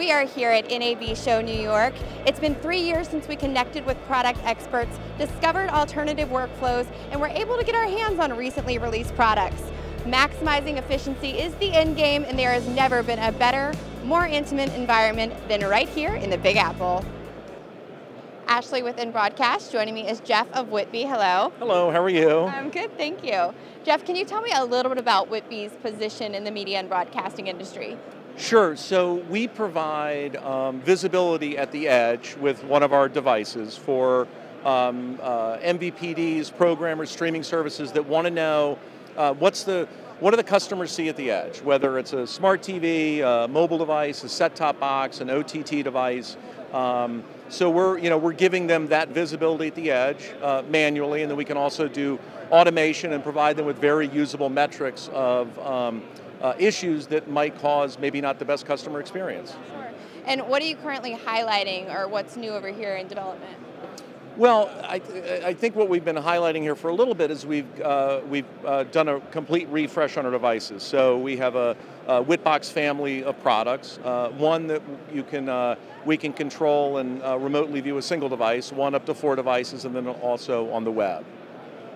We are here at NAB Show New York. It's been three years since we connected with product experts, discovered alternative workflows, and were able to get our hands on recently released products. Maximizing efficiency is the end game, and there has never been a better, more intimate environment than right here in the Big Apple. Ashley with InBroadcast. Joining me is Jeff of Witbe. Hello. Hello, how are you? I'm good, thank you. Jeff, can you tell me a little bit about Witbe's position in the media and broadcasting industry? Sure. So we provide um, visibility at the edge with one of our devices for um, uh, MVPDs, programmers, streaming services that want to know uh, what's the what do the customers see at the edge, whether it's a smart TV, a mobile device, a set-top box, an OTT device. Um, so we're you know we're giving them that visibility at the edge uh, manually, and then we can also do automation and provide them with very usable metrics of um, uh, issues that might cause maybe not the best customer experience. Sure. And what are you currently highlighting or what's new over here in development? Well, I, I, think what we've been highlighting here for a little bit is we've uh, we've uh, done a complete refresh on our devices. So we have a, a Witbox family of products. Uh, one that you can uh, we can control and uh, remotely view a single device. One up to four devices, and then also on the web.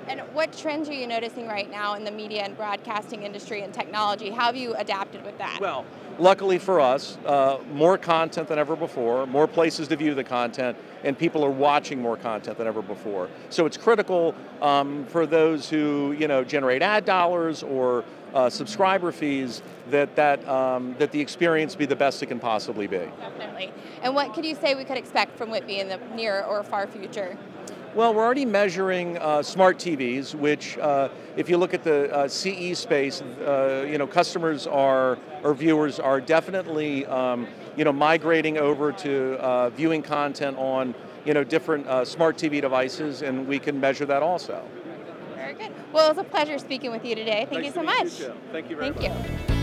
And what trends are you noticing right now in the media and broadcasting industry and technology? How have you adapted with that? Well, luckily for us, uh, more content than ever before, more places to view the content, and people are watching more content than ever before. So it's critical um, for those who you know generate ad dollars or uh, subscriber fees that that um, that the experience be the best it can possibly be. Definitely. And what could you say we could expect from Witbe in the near or far future? Well, we're already measuring uh, smart TVs, which, uh, if you look at the uh, CE space, uh, you know, customers are or viewers are definitely, um, you know, migrating over to uh, viewing content on, you know, different uh, smart TV devices, and we can measure that also. Very good. Well, it was a pleasure speaking with you today. Thank nice you so much. You Thank you very Thank much. you.